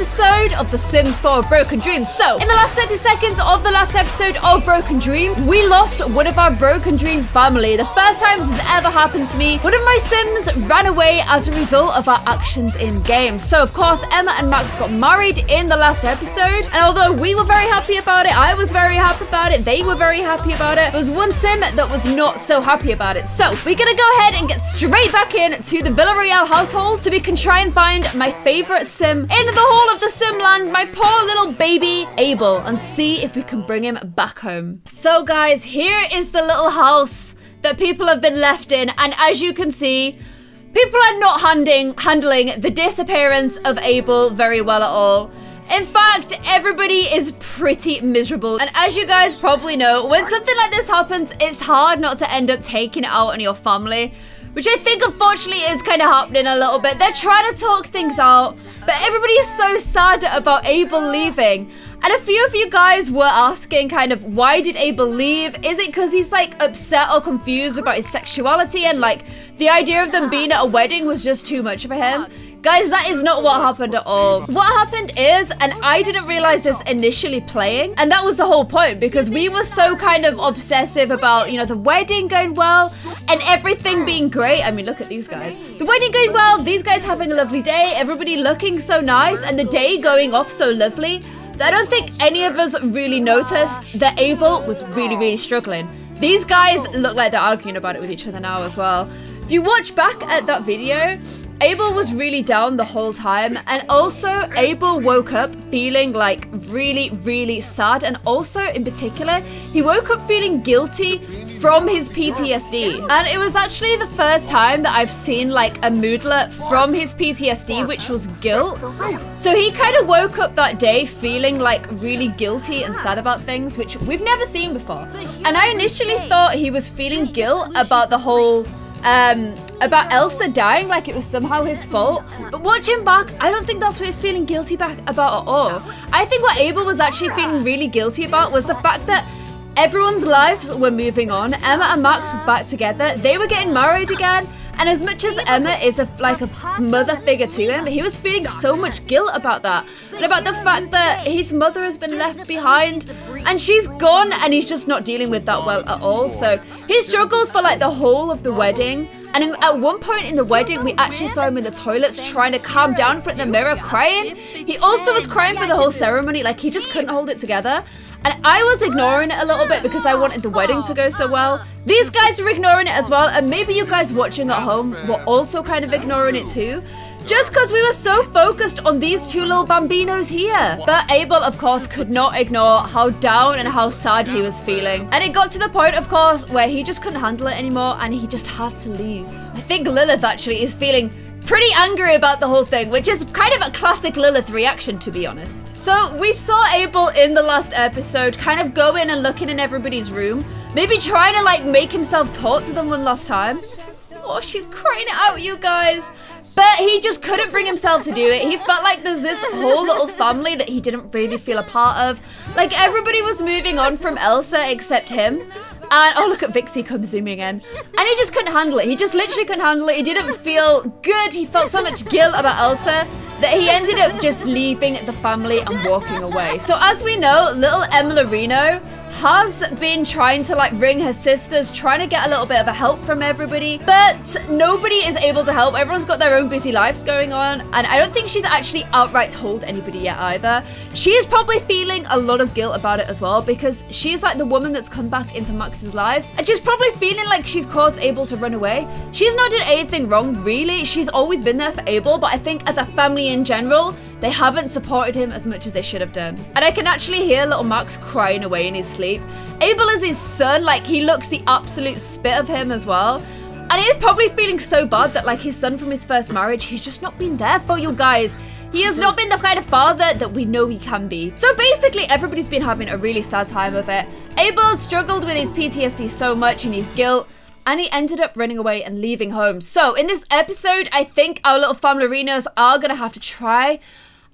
new episode of The Sims 4 Broken Dreams. So, in the last 30 seconds of the last episode of Broken Dream, we lost one of our Broken Dream family. The first time this has ever happened to me. One of my Sims ran away as a result of our actions in game. So, of course, Emma and Max got married in the last episode. And although we were very happy about it, I was very happy about it, they were very happy about it, there was one Sim that was not so happy about it. So, we're gonna go ahead and get straight back in to the Villarreal household so we can try and find my favorite sim in the whole of the simland, my poor little baby Abel, and see if we can bring him back home. So guys, here is the little house that people have been left in, and as you can see, people are not handing, handling the disappearance of Abel very well at all. In fact, everybody is pretty miserable. And as you guys probably know, when something like this happens, it's hard not to end up taking it out on your family. Which I think unfortunately is kind of happening a little bit. They're trying to talk things out, but everybody's so sad about Abel leaving. And a few of you guys were asking kind of why did Abel leave? Is it because he's like upset or confused about his sexuality and like the idea of them being at a wedding was just too much for him? Guys, that is not what happened at all. What happened is, and I didn't realize this initially playing, and that was the whole point because we were so kind of obsessive about, you know, the wedding going well and everything being great. I mean, look at these guys. The wedding going well, these guys having a lovely day, everybody looking so nice, and the day going off so lovely. I don't think any of us really noticed that Abel was really, really struggling. These guys look like they're arguing about it with each other now as well. If you watch back at that video, Abel was really down the whole time and also Abel woke up feeling like really really sad and also in particular he woke up feeling guilty from his PTSD and it was actually the first time that I've seen like a moodlet from his PTSD which was guilt. So he kind of woke up that day feeling like really guilty and sad about things which we've never seen before. And I initially thought he was feeling guilt about the whole um, about Elsa dying like it was somehow his fault. But watching back, I don't think that's what he's feeling guilty back about at all. I think what Abel was actually feeling really guilty about was the fact that everyone's lives were moving on. Emma and Max were back together. They were getting married again. And as much as Emma is a, like a mother figure to him, he was feeling so much guilt about that. And about the fact that his mother has been left behind and she's gone and he's just not dealing with that well at all. So he struggled for like the whole of the wedding. And at one point in the wedding, we actually saw him in the toilets trying to calm down in front of the mirror, crying. He also was crying for the whole ceremony, like he just couldn't hold it together. And I was ignoring it a little bit because I wanted the wedding to go so well. These guys were ignoring it as well, and maybe you guys watching at home were also kind of ignoring it too. Just because we were so focused on these two little bambinos here. But Abel, of course, could not ignore how down and how sad he was feeling. And it got to the point, of course, where he just couldn't handle it anymore and he just had to leave. I think Lilith actually is feeling pretty angry about the whole thing, which is kind of a classic Lilith reaction, to be honest. So we saw Abel in the last episode kind of go in and looking in everybody's room, maybe trying to like make himself talk to them one last time. Oh, she's crying it out, you guys. But he just couldn't bring himself to do it. He felt like there's this whole little family that he didn't really feel a part of. Like everybody was moving on from Elsa except him. And oh, look at Vixie come zooming in. And he just couldn't handle it. He just literally couldn't handle it. He didn't feel good. He felt so much guilt about Elsa that he ended up just leaving the family and walking away. So as we know, little Emmelarino has been trying to like ring her sisters, trying to get a little bit of a help from everybody, but nobody is able to help. Everyone's got their own busy lives going on, and I don't think she's actually outright told anybody yet either. She is probably feeling a lot of guilt about it as well because she is like the woman that's come back into Max's life, and she's probably feeling like she's caused Abel to run away. She's not done anything wrong, really. She's always been there for Abel, but I think as a family in general, they haven't supported him as much as they should have done. And I can actually hear little Max crying away in his sleep. Abel is his son, like he looks the absolute spit of him as well. And he's probably feeling so bad that like his son from his first marriage, he's just not been there for you guys. He has not been the kind of father that we know he can be. So basically, everybody's been having a really sad time of it. Abel struggled with his PTSD so much and his guilt and he ended up running away and leaving home. So in this episode, I think our little family are gonna have to try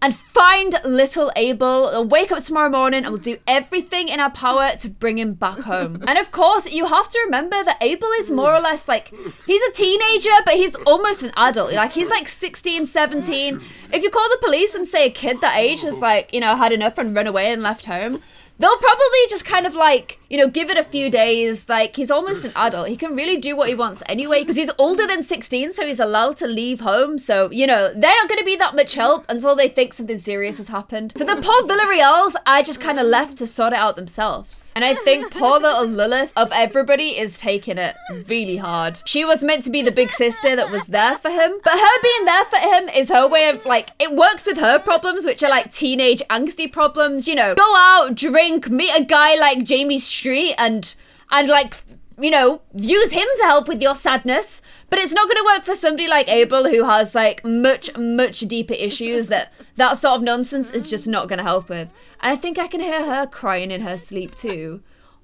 and find little Abel. We'll wake up tomorrow morning and we'll do everything in our power to bring him back home. and of course, you have to remember that Abel is more or less like he's a teenager, but he's almost an adult. Like he's like 16, 17. If you call the police and say a kid that age has like, you know, had enough and run away and left home, they'll probably just kind of like you know give it a few days. Like he's almost an adult. He can really do what he wants anyway because he's older than 16 so he's allowed to leave home. So you know they're not going to be that much help until they think something serious has happened. So the poor villarreals i just kind of left to sort it out themselves. And i think poor little lilith of everybody is taking it really hard. She was meant to be the big sister that was there for him but her being there for him is her way of like it works with her problems which are like teenage angsty problems you know. Go out drink drink, meet a guy like Jamie Street and and like you know, use him to help with your sadness. But it's not going to work for somebody like Abel who has like much, much deeper issues that that sort of nonsense is just not going to help with. And I think I can hear her crying in her sleep too.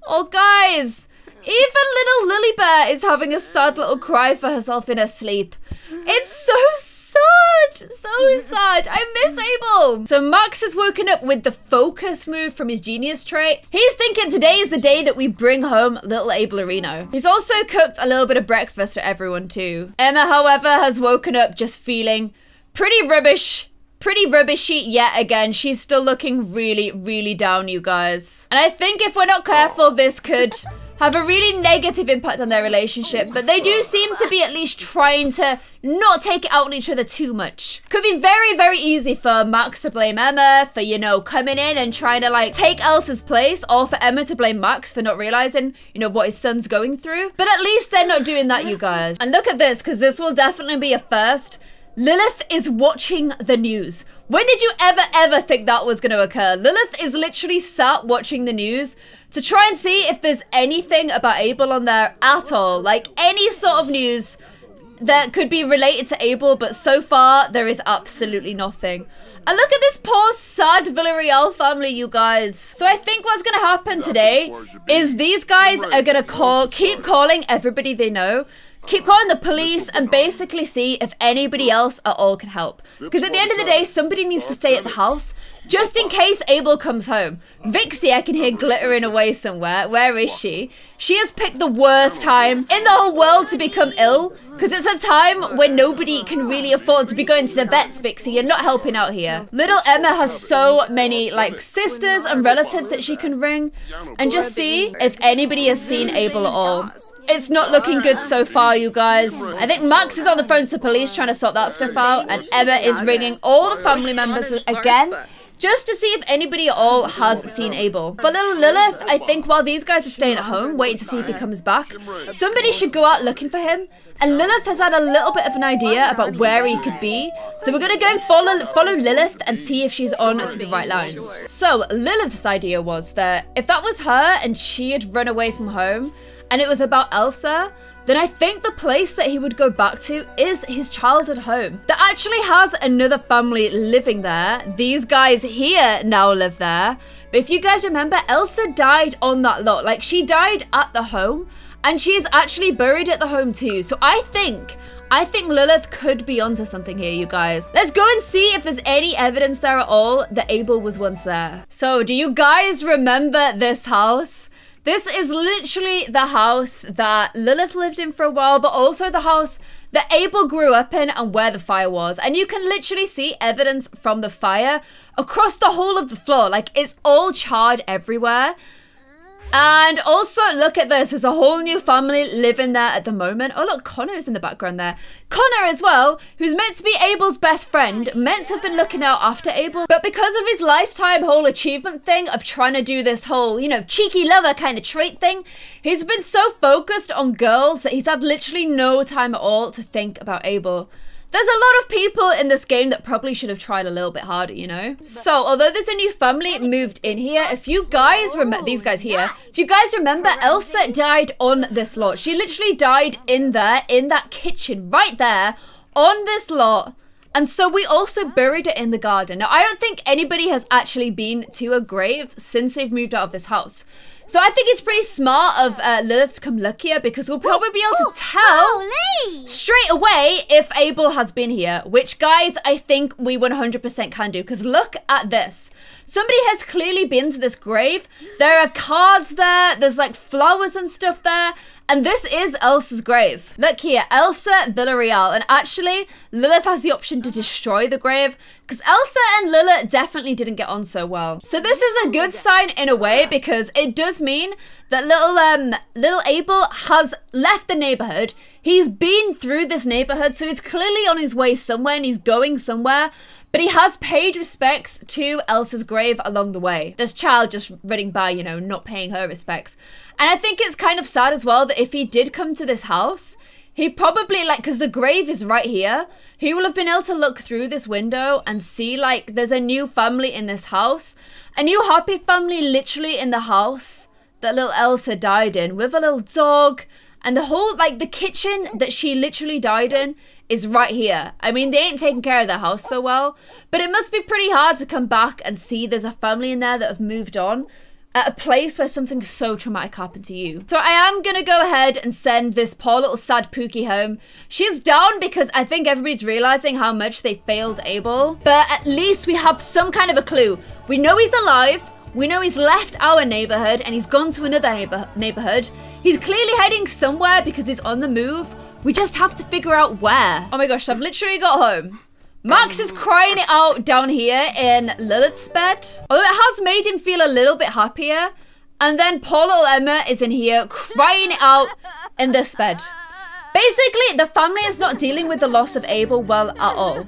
Oh, guys, even little Lily Bear is having a sad little cry for herself in her sleep. It's so sad. So sad. I miss Abel. So Max has woken up with the focus move from his genius trait. He's thinking today is the day that we bring home little Ablerino. He's also cooked a little bit of breakfast for everyone too. Emma, however, has woken up just feeling pretty rubbish pretty rubbishy yet again. She's still looking really, really down, you guys. And I think if we're not careful, this could have a really negative impact on their relationship, but they do seem to be at least trying to not take it out on each other too much. Could be very, very easy for Max to blame Emma for, you know, coming in and trying to like take Elsa's place, or for Emma to blame Max for not realizing, you know, what his son's going through. But at least they're not doing that, you guys. And look at this, because this will definitely be a first. Lilith is watching the news. When did you ever, ever think that was going to occur? Lilith is literally sat watching the news to try and see if there's anything about Abel on there at all. Like any sort of news that could be related to Abel, but so far there is absolutely nothing. And look at this poor sad Villarreal family, you guys. So I think what's gonna happen today is these guys are gonna call, keep calling everybody they know keep calling the police and basically see if anybody else at all can help. Because at the end of the day, somebody needs to stay at the house just in case Abel comes home. Vixie, I can hear glittering away somewhere. Where is she? She has picked the worst time in the whole world to become ill. Because it's a time when nobody can really afford to be going to the vets, Vixie. You're not helping out here. Little Emma has so many, like, sisters and relatives that she can ring. And just see if anybody has seen Abel at all. It's not looking good so far, you guys. I think Max is on the phone to police trying to sort that stuff out. And Emma is ringing all the family members again just to see if anybody at all has seen Abel. For little Lilith, I think while these guys are staying at home, waiting to see if he comes back, somebody should go out looking for him. And Lilith has had a little bit of an idea about where he could be. So we're to go follow, follow Lilith and see if she's on to the right lines. So Lilith's idea was that if that was her and she had run away from home and it was about Elsa, then I think the place that he would go back to is his childhood home that actually has another family living there. These guys here now live there. But if you guys remember, Elsa died on that lot. Like, she died at the home, and she is actually buried at the home too. So I think I think Lilith could be onto something here, you guys. Let's go and see if there's any evidence there at all that Abel was once there. So, do you guys remember this house? This is literally the house that Lilith lived in for a while, but also the house that Abel grew up in and where the fire was. And you can literally see evidence from the fire across the whole of the floor. Like, it's all charred everywhere. And also, look at this. There's a whole new family living there at the moment. Oh, look, Connor's in the background there. Connor as well, who's meant to be Abel's best friend, oh, meant to have been looking out after Abel. But because of his lifetime whole achievement thing of trying to do this whole, you know, cheeky lover kind of trait thing, he's been so focused on girls that he's had literally no time at all to think about Abel. There's a lot of people in this game that probably should have tried a little bit harder, you know? So, although there's a new family moved in here, if you guys remember, these guys here, if you guys remember, Elsa died on this lot. She literally died in there, in that kitchen, right there, on this lot. And so we also buried it in the garden. Now, I don't think anybody has actually been to a grave since they've moved out of this house. So I think it's pretty smart of uh, Lilith to come look here because we'll probably be able to tell straight away if Abel has been here, which guys, I think we 100% can do because look at this. Somebody has clearly been to this grave. There are cards there. There's like flowers and stuff there. And this is Elsa's grave. Look here, Elsa Villarreal. And actually, Lilith has the option to destroy the grave because Elsa and Lilith definitely didn't get on so well. So this is a good sign in a way because it does mean that little um little Abel has left the neighborhood. He's been through this neighborhood, so he's clearly on his way somewhere and he's going somewhere. But he has paid respects to Elsa's grave along the way. This child just running by, you know, not paying her respects. And I think it's kind of sad as well that if he did come to this house, he probably, like, because the grave is right here, he will have been able to look through this window and see, like, there's a new family in this house. A new happy family literally in the house that little Elsa died in with a little dog. And the whole, like, the kitchen that she literally died in is right here. I mean, they ain't taking care of their house so well, but it must be pretty hard to come back and see there's a family in there that have moved on at a place where something so traumatic happened to you. So I am gonna go ahead and send this poor little sad Pookie home. She's down because I think everybody's realizing how much they failed Abel, but at least we have some kind of a clue. We know he's alive, we know he's left our neighborhood and he's gone to another neighbor neighborhood. He's clearly heading somewhere because he's on the move. We just have to figure out where. Oh my gosh, I've literally got home. Max is crying it out down here in Lilith's bed. Although it has made him feel a little bit happier. And then poor little Emma is in here crying it out in this bed. Basically, the family is not dealing with the loss of Abel well at all.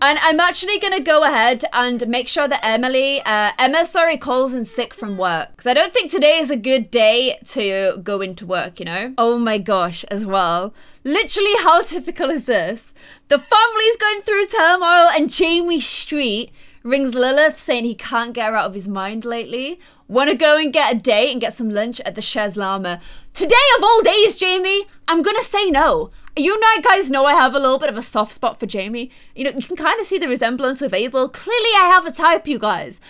And I'm actually going to go ahead and make sure that Emily, uh, Emma, sorry, calls in sick from work. Because I don't think today is a good day to go into work, you know? Oh my gosh, as well. Literally, how typical is this? The family's going through turmoil and Jamie Street rings Lilith saying he can't get her out of his mind lately. Want to go and get a date and get some lunch at the Chez Llama. Today of all days, Jamie, I'm going to say no. You know, guys know I have a little bit of a soft spot for Jamie. You know, you can kind of see the resemblance with Abel. Clearly, I have a type, you guys.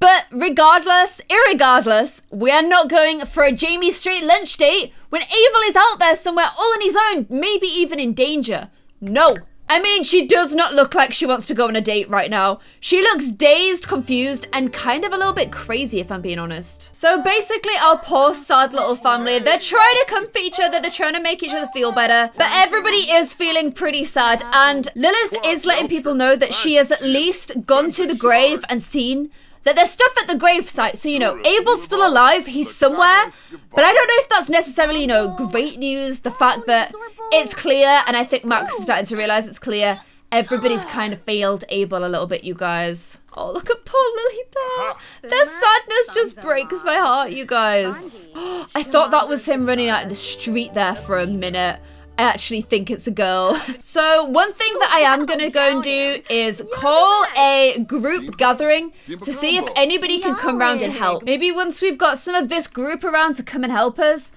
But regardless, irregardless, we are not going for a Jamie Street lunch date when Abel is out there somewhere all on his own, maybe even in danger. No. I mean, she does not look like she wants to go on a date right now. She looks dazed, confused, and kind of a little bit crazy, if I'm being honest. So basically, our poor, sad little family, they're trying to comfort each other, they're trying to make each other feel better, but everybody is feeling pretty sad, and Lilith is letting people know that she has at least gone to the grave and seen that there's stuff at the gravesite. So, you know, Abel's still alive, he's somewhere. But I don't know if that's necessarily, you know, great news. The fact that it's clear, and I think Max is starting to realize it's clear. Everybody's kind of failed Abel a little bit, you guys. Oh, look at poor Lily Bear. Their sadness just breaks my heart, you guys. I thought that was him running out in the street there for a minute. I actually think it's a girl. So one thing that I am going to go and do is call a group gathering to see if anybody can come around and help. Maybe once we've got some of this group around to come and help us,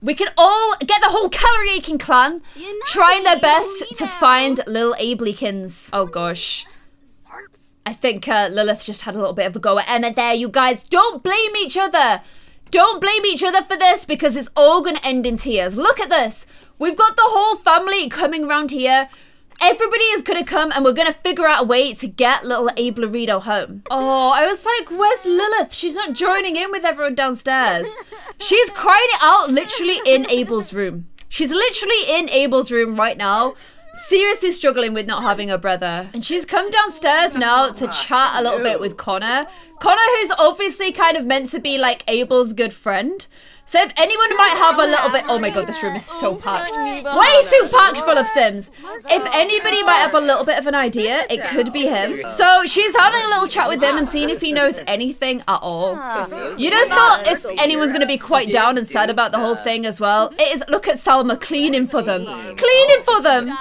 we can all get the whole Callerakin clan trying their best to find little Ableykins. Oh gosh. I think uh, Lilith just had a little bit of a go at Emma there. You guys, don't blame each other. Don't blame each other for this because it's all going to end in tears. Look at this. We've got the whole family coming around here. Everybody is gonna come and we're gonna figure out a way to get little Ablerito home. Oh, I was like, where's Lilith? She's not joining in with everyone downstairs. She's crying it out literally in Abel's room. She's literally in Abel's room right now, seriously struggling with not having a brother. And she's come downstairs now to chat a little bit with Connor. Connor, who's obviously kind of meant to be like Abel's good friend. So if anyone might have a little bit, oh my god, this room is so packed. Way too packed full of Sims. If anybody might have a little bit of an idea, it could be him. So she's having a little chat with him and seeing if he knows anything at all. You'd have thought if anyone's going to be quite down and sad about the whole thing as well. It is, look at Salma cleaning for them. Cleaning for them.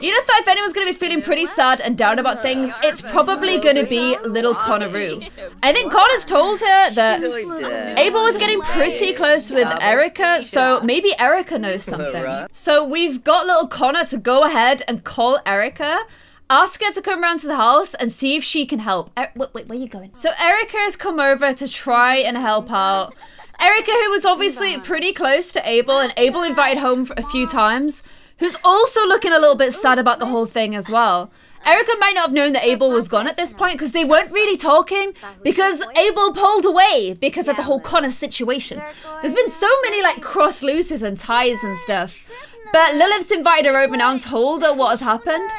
You'd have thought if anyone's going to be feeling pretty sad and down about things, it's probably going to be little Connoroo. I think Connor's told her that Abel was getting pretty close with Erica, so maybe Erica knows something. So we've got little Connor to go ahead and call Erica. Ask her to come round to the house and see if she can help. Er wait, wait, where are you going? So Erica has come over to try and help out. Erica, who was obviously pretty close to Abel, and Abel invited home a few times, who's also looking a little bit sad about the whole thing as well. Erica might not have known that Abel was gone at this point because they weren't really talking because Abel pulled away because of the whole Connor situation. There's been so many like cross looses and ties and stuff. But Lilith's invited her over now and told her what has happened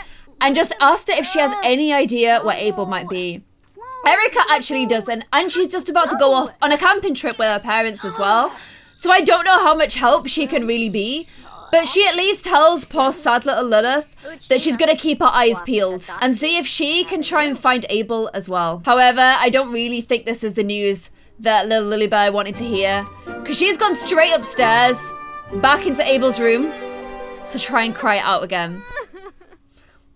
and just asked her if she has any idea where Abel might be. Erica actually doesn't, and she's just about to go off on a camping trip with her parents as well. So I don't know how much help she can really be. But she at least tells poor sad little Lilith that she's gonna keep her eyes peeled and see if she can try and find Abel as well. However, I don't really think this is the news that little Lily Bear wanted to hear. Because she's gone straight upstairs, back into Abel's room, to try and cry it out again.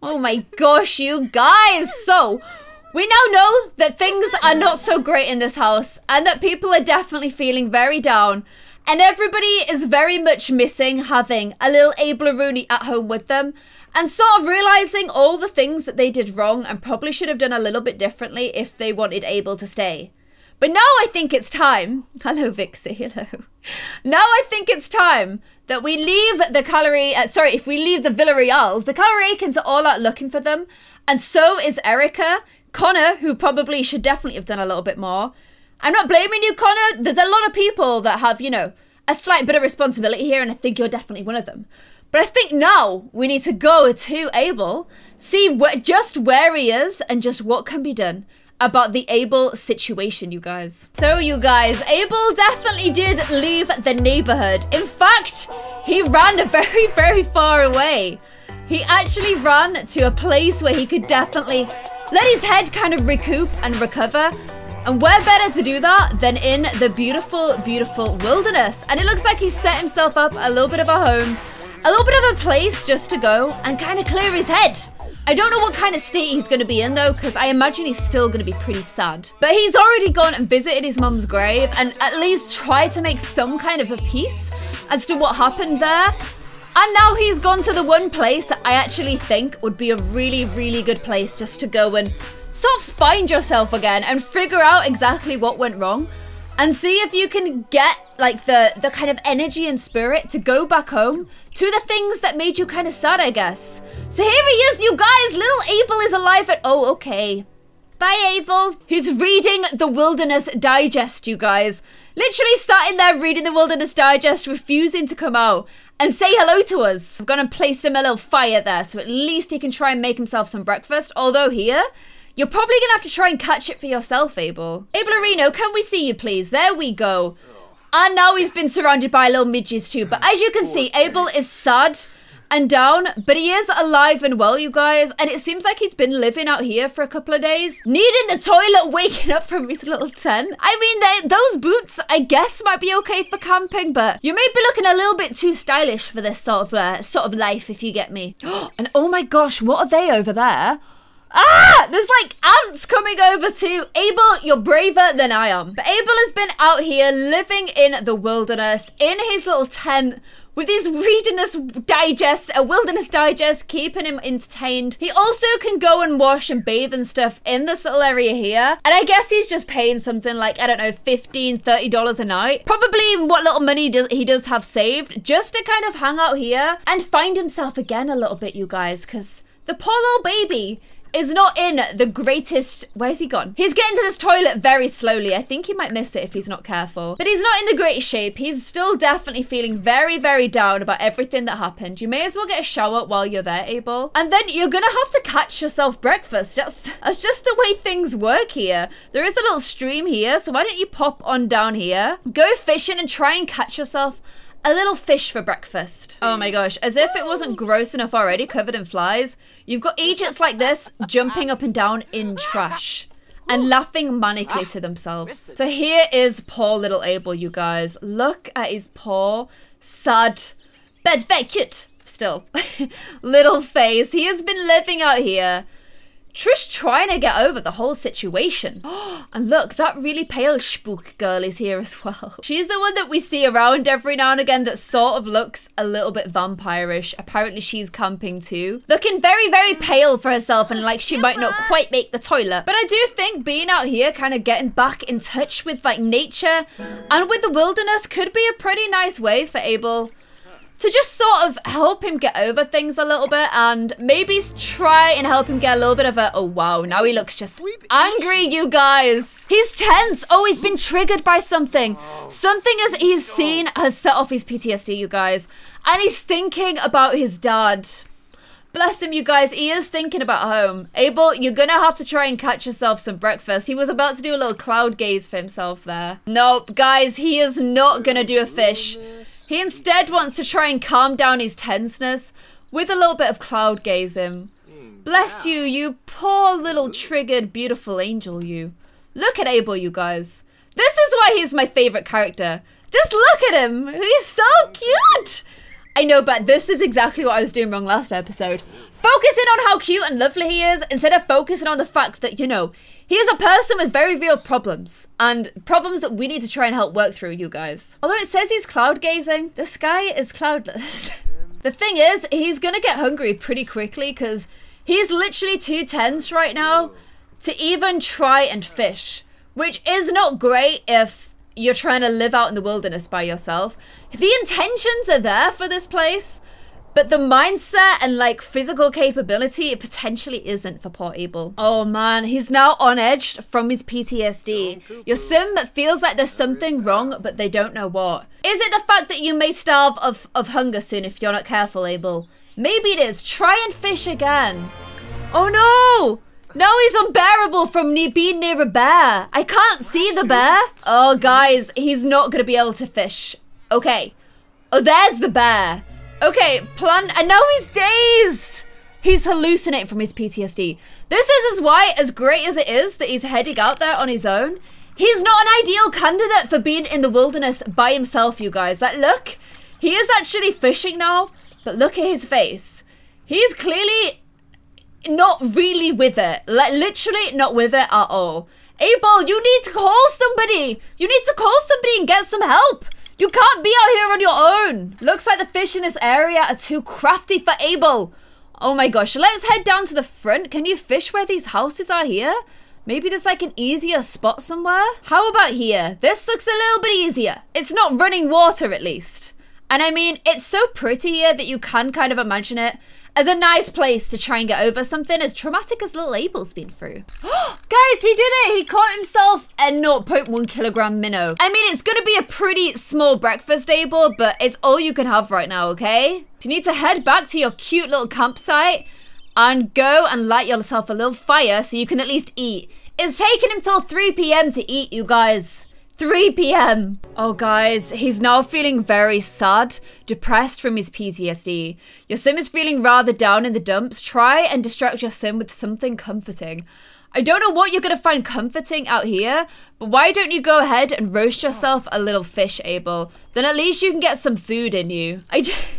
Oh my gosh, you guys! So, we now know that things are not so great in this house and that people are definitely feeling very down. And everybody is very much missing having a little Abel Rooney at home with them and sort of realizing all the things that they did wrong and probably should have done a little bit differently if they wanted Abel to stay. But now I think it's time. Hello, Vixie. Hello. Now I think it's time that we leave the Callery. Uh, sorry, if we leave the Villarreals, the Callerakins are all out looking for them, and so is Erica. Connor, who probably should definitely have done a little bit more. I'm not blaming you, Connor. There's a lot of people that have, you know, a slight bit of responsibility here, and I think you're definitely one of them. But I think now we need to go to Abel, see wh- just where he is, and just what can be done about the Abel situation, you guys. So, you guys, Abel definitely did leave the neighborhood. In fact, he ran very, very far away. He actually ran to a place where he could definitely let his head kind of recoup and recover. And where better to do that than in the beautiful, beautiful wilderness? And it looks like he's set himself up a little bit of a home, a little bit of a place just to go and kind of clear his head. I don't know what kind of state he's going to be in though, because I imagine he's still going to be pretty sad. But he's already gone and visited his mum's grave and at least tried to make some kind of a peace as to what happened there. And now he's gone to the one place that I actually think would be a really, really good place just to go and sort of find yourself again and figure out exactly what went wrong and see if you can get like the the kind of energy and spirit to go back home to the things that made you kind of sad, I guess. So here he is, you guys. Little Abel is alive at oh, okay. Bye, Abel. He's reading the Wilderness Digest, you guys. Literally sat in there reading the Wilderness Digest, refusing to come out and say hello to us. I'm gonna place him a little fire there so at least he can try and make himself some breakfast. Although here, you're probably gonna have to try and catch it for yourself, Abel. Abel Areno, can we see you please? There we go. And now he's been surrounded by little midges too. But as you can see, Abel is sad and down, but he is alive and well, you guys. And it seems like he's been living out here for a couple of days, needing the toilet, waking up from his little tent. I mean, they, those boots, I guess, might be okay for camping, but you may be looking a little bit too stylish for this sort of uh, sort of life, if you get me. and oh my gosh, what are they over there? Ah! There's like ants coming over too. Abel, you're braver than I am. But Abel has been out here living in the wilderness in his little tent with his Wilderness Digest, a Wilderness Digest, keeping him entertained. He also can go and wash and bathe and stuff in this little area here. And I guess he's just paying something like, I don't know, $15, $30 a night. Probably what little money does he does have saved just to kind of hang out here and find himself again a little bit, you guys, because the poor little baby is not in the greatest... Where's he gone? He's getting to this toilet very slowly. I think he might miss it if he's not careful. But he's not in the greatest shape. He's still definitely feeling very, very down about everything that happened. You may as well get a shower while you're there, Abel. And then you're gonna have to catch yourself breakfast. That's, that's just the way things work here. There is a little stream here, so why don't you pop on down here? Go fishing and try and catch yourself a little fish for breakfast. Oh my gosh, as if it wasn't gross enough already, covered in flies. You've got Egypts like this jumping up and down in trash and laughing manically to themselves. So here is poor little Abel, you guys. Look at his poor, sad, bedvacant, still, little face. He has been living out here Trish trying to get over the whole situation. and look, that really pale spook girl is here as well. She's the one that we see around every now and again that sort of looks a little bit vampirish. Apparently she's camping too. Looking very, very pale for herself and like she might not quite make the toilet. But I do think being out here, kind of getting back in touch with like nature and with the wilderness could be a pretty nice way for Abel to just sort of help him get over things a little bit and maybe try and help him get a little bit of a, oh wow, now he looks just angry, you guys. He's tense. Oh, he's been triggered by something. Something as he's seen has set off his PTSD, you guys. And he's thinking about his dad. Bless him, you guys. He is thinking about home. Abel, you're gonna have to try and catch yourself some breakfast. He was about to do a little cloud gaze for himself there. Nope, guys, he is not gonna do a fish. He instead wants to try and calm down his tenseness with a little bit of cloud gazing. Mm, Bless you, you poor little triggered, beautiful angel, you. Look at Abel, you guys. This is why he's my favorite character. Just look at him. He's so cute. I know, but this is exactly what I was doing wrong last episode. Focusing on how cute and lovely he is instead of focusing on the fact that, you know, he is a person with very real problems and problems that we need to try and help work through, you guys. Although it says he's cloud gazing, the sky is cloudless. the thing is, he's gonna get hungry pretty quickly because he's literally too tense right now to even try and fish, which is not great if you're trying to live out in the wilderness by yourself. The intentions are there for this place, but the mindset and like physical capability it potentially isn't for poor Abel. Oh man, he's now on edge from his PTSD. Your sim feels like there's something wrong, but they don't know what. Is it the fact that you may starve of, of hunger soon if you're not careful, Abel? Maybe it is. Try and fish again. Oh no! Now he's unbearable from ne being near a bear. I can't see the bear. Oh, guys, he's not going to be able to fish. Okay. Oh, there's the bear. Okay, plan. And uh, now he's dazed. He's hallucinating from his PTSD. This is as why, as great as it is that he's heading out there on his own, he's not an ideal candidate for being in the wilderness by himself, you guys. Like, look, he is actually fishing now, but look at his face. He's clearly not really with it. Like, literally not with it at all. Abel, you need to call somebody. You need to call somebody and get some help. You can't be out here on your own. Looks like the fish in this area are too crafty for Abel. Oh my gosh, let's head down to the front. Can you fish where these houses are here? Maybe there's like an easier spot somewhere? How about here? This looks a little bit easier. It's not running water at least. And I mean, it's so pretty here that you can kind of imagine it as a nice place to try and get over something as traumatic as little Abel's been through. Guys, he did it! He caught himself a 0.1 kilogram minnow. I mean, it's gonna be a pretty small breakfast, Abel, but it's all you can have right now, okay? You need to head back to your cute little campsite and go and light yourself a little fire so you can at least eat. It's taking him till 3 p.m. to eat, you guys. 3 p.m. Oh, guys, he's now feeling very sad, depressed from his PTSD. Your sim is feeling rather down in the dumps. Try and distract your sim with something comforting. I don't know what you're going to find comforting out here, but why don't you go ahead and roast yourself a little fish, Abel? Then at least you can get some food in you. I.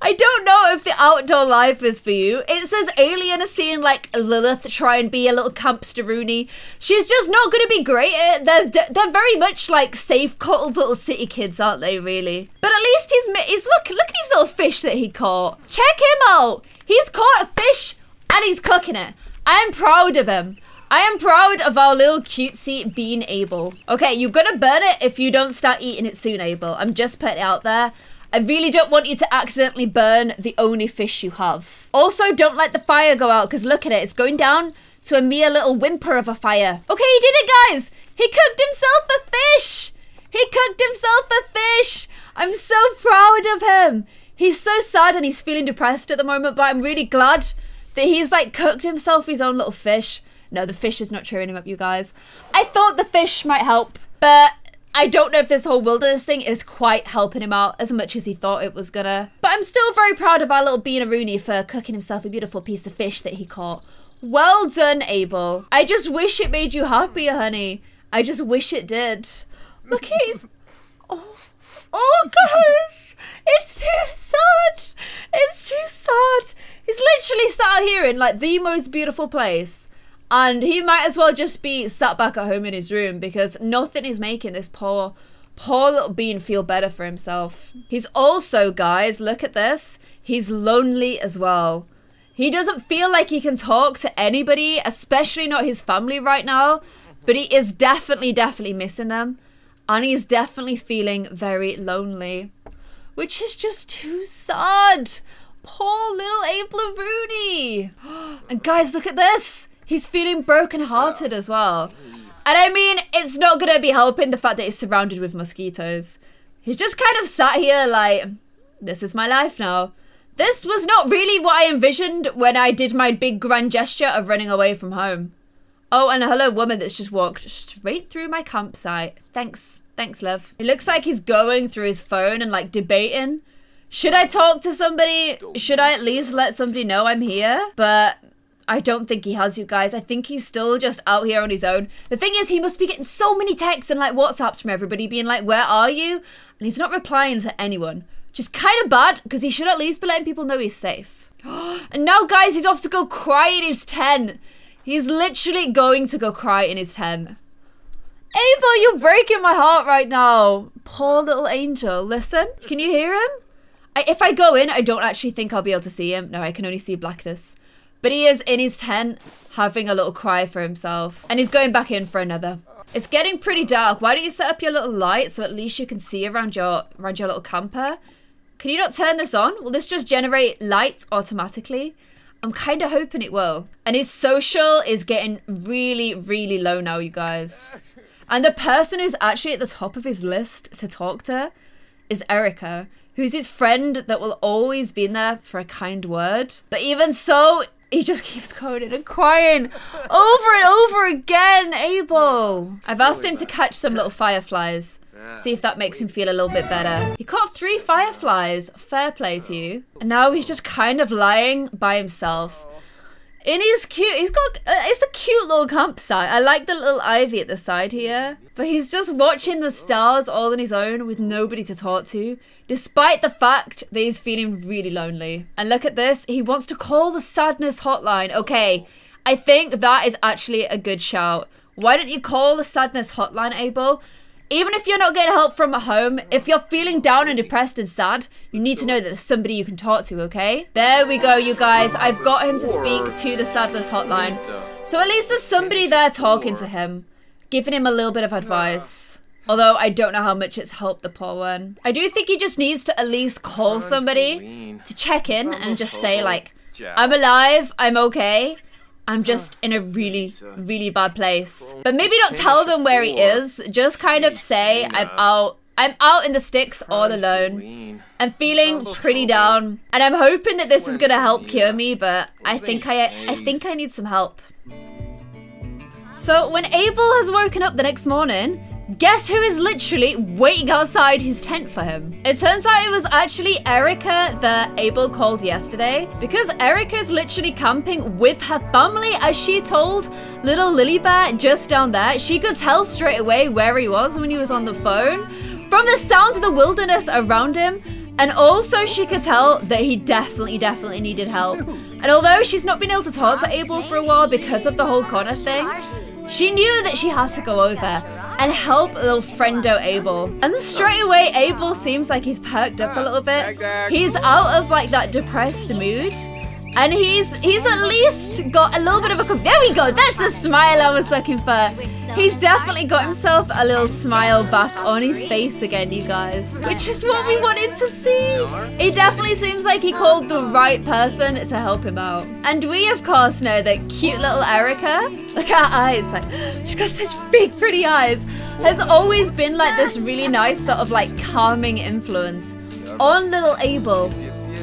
I don't know if the outdoor life is for you. It says Alien is seeing like Lilith try and be a little campsteroony. She's just not going to be great at it. They're, they're very much like safe, coddled little city kids, aren't they, really? But at least he's, he's look, look at his little fish that he caught. Check him out. He's caught a fish and he's cooking it. I'm proud of him. I am proud of our little cutesy being Abel. Okay, you're gonna burn it if you don't start eating it soon, Abel. I'm just putting it out there. I really don't want you to accidentally burn the only fish you have. Also, don't let the fire go out because look at it. It's going down to a mere little whimper of a fire. Okay, he did it, guys. He cooked himself a fish. He cooked himself a fish. I'm so proud of him. He's so sad and he's feeling depressed at the moment, but I'm really glad that he's like cooked himself his own little fish. No, the fish is not cheering him up, you guys. I thought the fish might help, but I don't know if this whole wilderness thing is quite helping him out as much as he thought it was gonna. But I'm still very proud of our little Bean Rooney for cooking himself a beautiful piece of fish that he caught. Well done, Abel. I just wish it made you happier, honey. I just wish it did. Look, he's... Oh, oh guys! It's too sad! It's too sad! He's literally sat here in, like, the most beautiful place. And he might as well just be sat back at home in his room because nothing is making this poor, poor little bean feel better for himself. He's also, guys, look at this. He's lonely as well. He doesn't feel like he can talk to anybody, especially not his family right now. But he is definitely, definitely missing them. And he's definitely feeling very lonely. Which is just too sad. Poor little Abe Rooney. And guys, look at this. He's feeling brokenhearted as well. And I mean, it's not going to be helping the fact that he's surrounded with mosquitoes. He's just kind of sat here like, this is my life now. This was not really what I envisioned when I did my big grand gesture of running away from home. Oh, and a hello woman that's just walked straight through my campsite. Thanks. Thanks, love. It looks like he's going through his phone and like debating. Should I talk to somebody? Should I at least let somebody know I'm here? But I don't think he has you guys. I think he's still just out here on his own. The thing is, he must be getting so many texts and like WhatsApps from everybody being like, where are you? And he's not replying to anyone. Which is kind of bad because he should at least be letting people know he's safe. and now, guys, he's off to go cry in his tent. He's literally going to go cry in his tent. Abel, you're breaking my heart right now. Poor little angel. Listen, can you hear him? I, if I go in, I don't actually think I'll be able to see him. No, I can only see blackness. But he is in his tent having a little cry for himself. And he's going back in for another. It's getting pretty dark. Why don't you set up your little light so at least you can see around your around your little camper? Can you not turn this on? Will this just generate light automatically? I'm kind of hoping it will. And his social is getting really, really low now, you guys. And the person who's actually at the top of his list to talk to is Erica, who's his friend that will always be in there for a kind word. But even so, he just keeps going in and crying over and over again, Abel. I've asked him to catch some little fireflies. See if that makes him feel a little bit better. He caught three fireflies. Fair play to you. And now he's just kind of lying by himself. And he's cute. He's got, uh, it's a cute little campsite. I like the little ivy at the side here. But he's just watching the stars all on his own with nobody to talk to. Despite the fact that he's feeling really lonely. And look at this. He wants to call the sadness hotline. Okay. I think that is actually a good shout. Why don't you call the sadness hotline, Abel? Even if you're not getting help from at home, if you're feeling down and depressed and sad, you need to know that there's somebody you can talk to, okay? There we go, you guys. I've got him to speak to the Sadness hotline. So at least there's somebody there talking to him, giving him a little bit of advice. Although I don't know how much it's helped the poor one. I do think he just needs to at least call somebody to check in and just say like, I'm alive, I'm okay. I'm just in a really, really bad place. But maybe not tell them where he is. Just kind of say, I'm out. I'm out in the sticks all alone. I'm feeling pretty down. And I'm hoping that this is going to help cure me, but I think I, I think I need some help. So when Abel has woken up the next morning, Guess who is literally waiting outside his tent for him? It turns out it was actually Erica that Abel called yesterday because Erica's literally camping with her family as she told little Lily Bear just down there. She could tell straight away where he was when he was on the phone from the sounds of the wilderness around him. And also she could tell that he definitely, definitely needed help. And although she's not been able to talk to Abel for a while because of the whole Connor thing, she knew that she had to go over and help little friendo Abel. And straight away, Abel seems like he's perked up a little bit. He's out of like that depressed mood. And he's he's at least got a little bit of a there we go that's the smile I was looking for. He's definitely got himself a little smile back on his face again you guys. Which is what we wanted to see. It definitely seems like he called the right person to help him out. And we of course know that cute little Erica look at her eyes like she's got such big pretty eyes has always been like this really nice sort of like calming influence on little Abel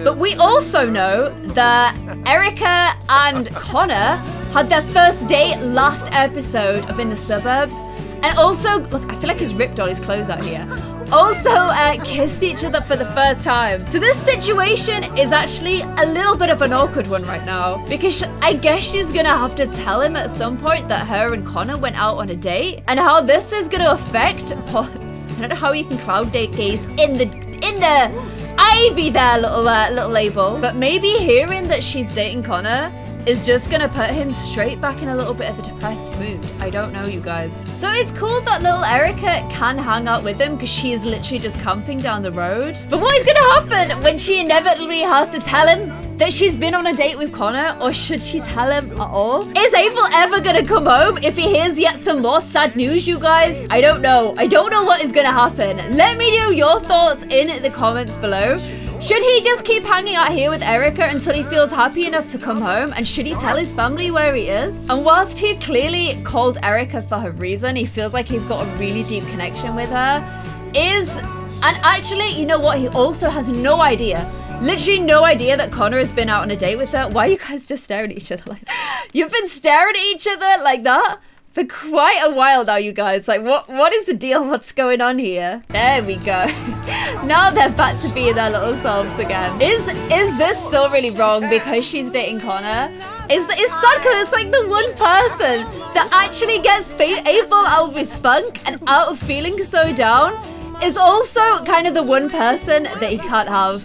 but we also know that Erica and Connor had their first date last episode of In the Suburbs. And also, look, I feel like he's ripped all his clothes out here. Also, uh, kissed each other for the first time. So this situation is actually a little bit of an awkward one right now. Because I guess she's gonna have to tell him at some point that her and Connor went out on a date. And how this is gonna affect... I don't know how you can cloud date gaze in the... In the Ivy there, little uh, little label. But maybe hearing that she's dating Connor is just gonna put him straight back in a little bit of a depressed mood. I don't know, you guys. So it's cool that little Erica can hang out with him because she is literally just camping down the road. But what is gonna happen when she inevitably has to tell him that she's been on a date with Connor or should she tell him at all? Is Abel ever gonna come home if he hears yet some more sad news, you guys? I don't know. I don't know what is gonna happen. Let me know your thoughts in the comments below. Should he just keep hanging out here with Erica until he feels happy enough to come home? And should he tell his family where he is? And whilst he clearly called Erica for her reason, he feels like he's got a really deep connection with her. Is, and actually, you know what? He also has no idea Literally no idea that Connor has been out on a date with her. Why are you guys just staring at each other like You've been staring at each other like that? For quite a while now, you guys. Like, what what is the deal? What's going on here? There we go. now they're back to being their little selves again. Is is this still really wrong because she's dating Connor? Is it's sad because it's like the one person that actually gets Abel out of his funk and out of feeling so down is also kind of the one person that he can't have.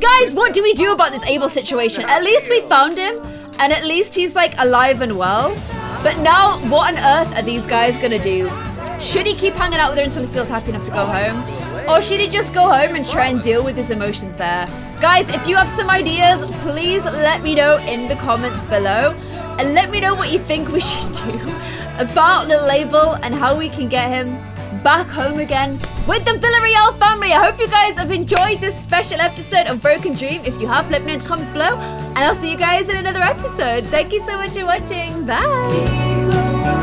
Guys, what do we do about this Abel situation? At least we found him and at least he's like alive and well. But now, what on earth are these guys gonna do? Should he keep hanging out with her until he feels happy enough to go home? Or should he just go home and try and deal with his emotions there? Guys, if you have some ideas, please let me know in the comments below. And let me know what you think we should do about the Abel and how we can get him back home again with the Villarreal family. I hope you guys have enjoyed this special episode of Broken Dream. If you have, let me know in the comments below. And I'll see you guys in another episode. Thank you so much for watching. Bye.